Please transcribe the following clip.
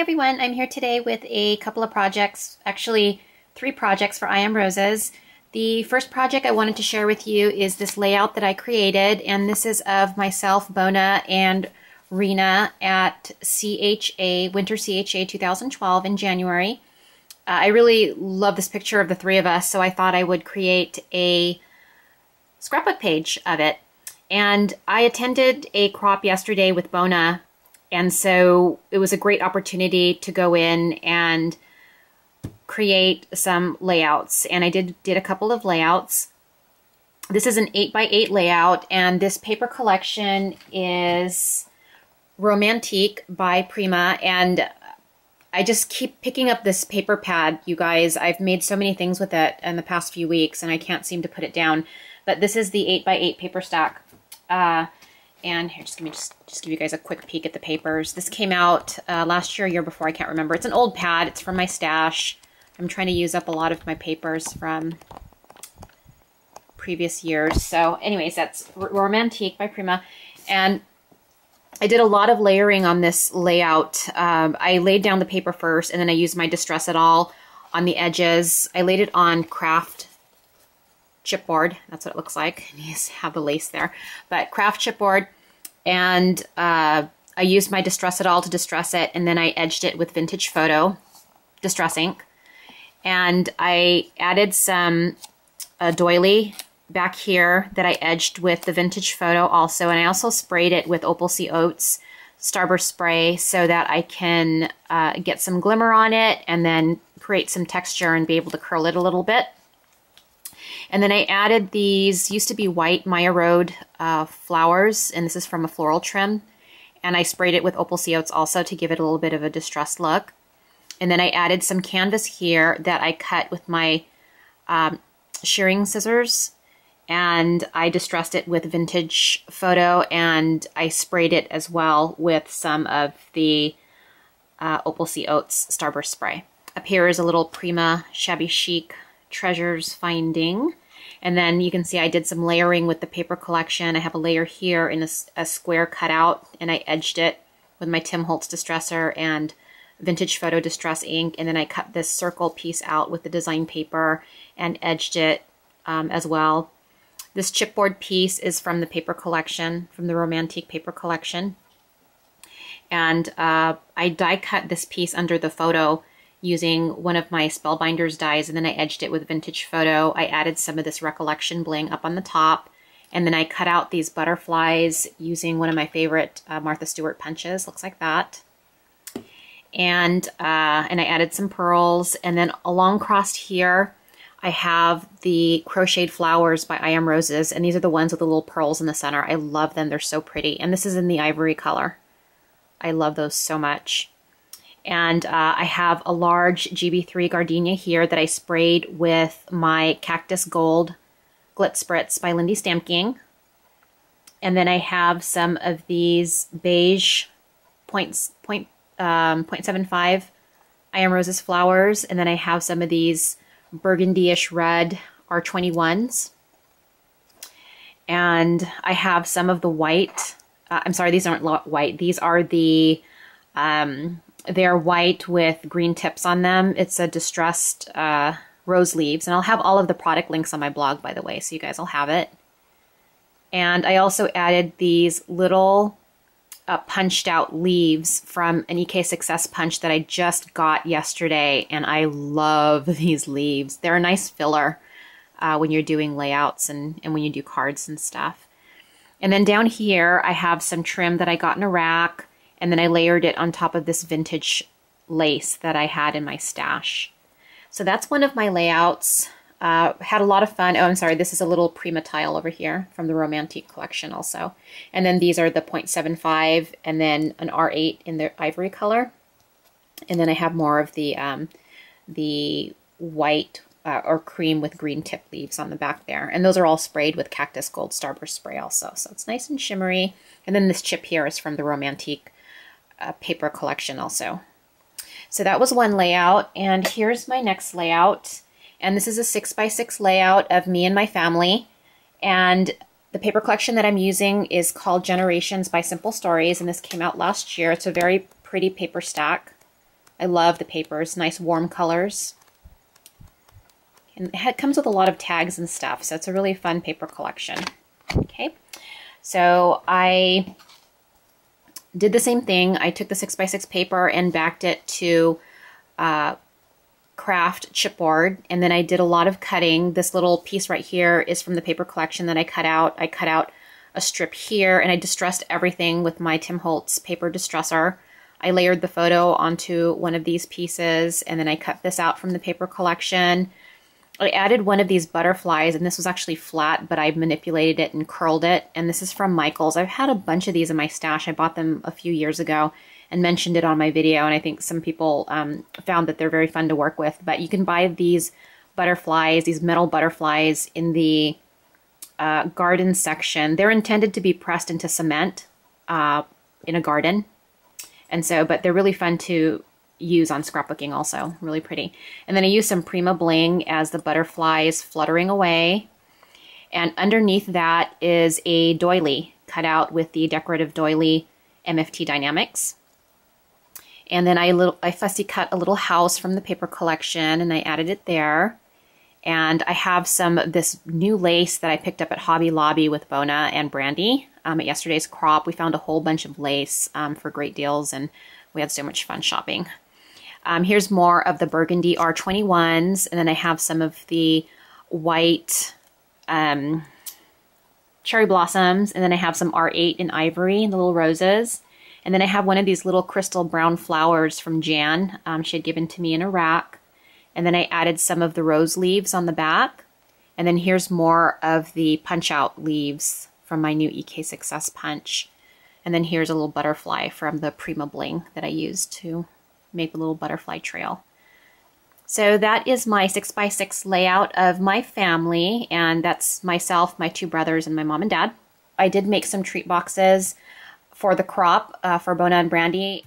everyone, I'm here today with a couple of projects, actually three projects for I Am Roses. The first project I wanted to share with you is this layout that I created, and this is of myself, Bona, and Rena at CHA, Winter CHA 2012 in January. Uh, I really love this picture of the three of us, so I thought I would create a scrapbook page of it. And I attended a crop yesterday with Bona and so it was a great opportunity to go in and create some layouts. And I did, did a couple of layouts. This is an 8 by 8 layout, and this paper collection is Romantique by Prima. And I just keep picking up this paper pad, you guys. I've made so many things with it in the past few weeks, and I can't seem to put it down. But this is the 8 by 8 paper stack. Uh, and here, just give me just, just give you guys a quick peek at the papers. This came out uh, last year, year before, I can't remember. It's an old pad. It's from my stash. I'm trying to use up a lot of my papers from previous years. So anyways, that's Romantique by Prima. And I did a lot of layering on this layout. Um, I laid down the paper first, and then I used my Distress It All on the edges. I laid it on craft chipboard. That's what it looks like. And you have the lace there. But craft chipboard. And uh, I used my Distress It All to distress it. And then I edged it with Vintage Photo Distress ink. And I added some uh, doily back here that I edged with the Vintage Photo also. And I also sprayed it with Opal Sea Oats Starburst spray so that I can uh, get some glimmer on it and then create some texture and be able to curl it a little bit. And then I added these, used to be white Maya Road uh, flowers, and this is from a floral trim. And I sprayed it with Opal Sea Oats also to give it a little bit of a distressed look. And then I added some canvas here that I cut with my um, shearing scissors. And I distressed it with Vintage Photo, and I sprayed it as well with some of the uh, Opal Sea Oats Starburst spray. Up here is a little Prima Shabby Chic Treasures Finding. And then you can see I did some layering with the paper collection. I have a layer here in a, a square cutout and I edged it with my Tim Holtz Distresser and Vintage Photo Distress ink. And then I cut this circle piece out with the design paper and edged it um, as well. This chipboard piece is from the paper collection, from the Romantique paper collection. And uh, I die cut this piece under the photo using one of my Spellbinders dies and then I edged it with Vintage Photo. I added some of this Recollection bling up on the top and then I cut out these butterflies using one of my favorite uh, Martha Stewart punches. Looks like that. And, uh, and I added some pearls and then along crossed here I have the Crocheted Flowers by I Am Roses and these are the ones with the little pearls in the center. I love them. They're so pretty. And this is in the ivory color. I love those so much. And uh, I have a large GB3 gardenia here that I sprayed with my Cactus Gold Glitz Spritz by Lindy's Stamp Gang. And then I have some of these beige points, point, um, 0.75 I Am Roses flowers. And then I have some of these burgundy-ish red R21s. And I have some of the white, uh, I'm sorry, these aren't white. These are the um, they're white with green tips on them. It's a distressed uh, rose leaves. And I'll have all of the product links on my blog, by the way, so you guys will have it. And I also added these little uh, punched out leaves from an EK Success punch that I just got yesterday. And I love these leaves. They're a nice filler uh, when you're doing layouts and, and when you do cards and stuff. And then down here, I have some trim that I got in a rack and then I layered it on top of this vintage lace that I had in my stash. So that's one of my layouts. Uh, had a lot of fun. Oh, I'm sorry, this is a little Prima tile over here from the Romantique collection also. And then these are the 0.75 and then an R8 in the ivory color. And then I have more of the, um, the white uh, or cream with green tip leaves on the back there. And those are all sprayed with Cactus Gold Starburst spray also. So it's nice and shimmery. And then this chip here is from the Romantique a paper collection also. So that was one layout, and here's my next layout. And this is a six by six layout of me and my family. And the paper collection that I'm using is called Generations by Simple Stories, and this came out last year. It's a very pretty paper stack. I love the papers, nice warm colors. And it comes with a lot of tags and stuff, so it's a really fun paper collection. Okay, so I did the same thing. I took the 6x6 paper and backed it to uh, craft chipboard and then I did a lot of cutting. This little piece right here is from the paper collection that I cut out. I cut out a strip here and I distressed everything with my Tim Holtz paper distressor. I layered the photo onto one of these pieces and then I cut this out from the paper collection. I added one of these butterflies and this was actually flat but I manipulated it and curled it and this is from Michaels. I've had a bunch of these in my stash. I bought them a few years ago and mentioned it on my video, and I think some people um, found that they're very fun to work with. But you can buy these butterflies, these metal butterflies, in the uh, garden section. They're intended to be pressed into cement uh, in a garden, and so, but they're really fun to use on scrapbooking also, really pretty. And then I use some Prima Bling as the butterfly is fluttering away. And underneath that is a doily cut out with the decorative doily MFT Die-namics. And then I, little, I fussy cut a little house from the paper collection and I added it there. And I have some this new lace that I picked up at Hobby Lobby with Bona and Brandy um, at yesterday's crop. We found a whole bunch of lace um, for great deals and we had so much fun shopping. Um, here's more of the Burgundy R21s and then I have some of the white um, cherry blossoms and then I have some R8 in ivory, and the little roses. And then I have one of these little crystal brown flowers from Jan. Um, she had given to me in a rack. And then I added some of the rose leaves on the back. And then here's more of the punch out leaves from my new EK Success punch. And then here's a little butterfly from the Prima Bling that I used to make a little butterfly trail. So that is my 6x6 layout of my family, and that's myself, my two brothers, and my mom and dad. I did make some treat boxes for the crop uh, for Bona and Brandy.